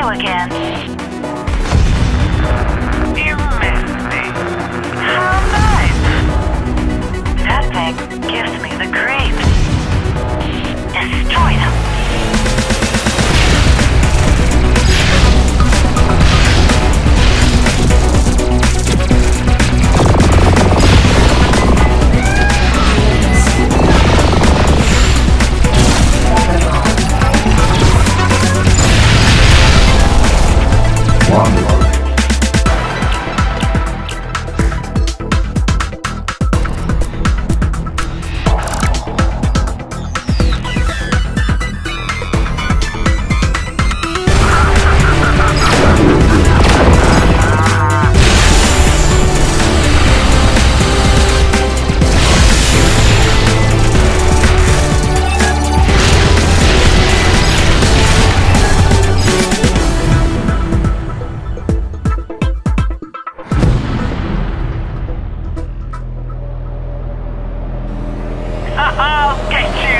you again. You missed me. How nice. That thing gives me One. I'll get you.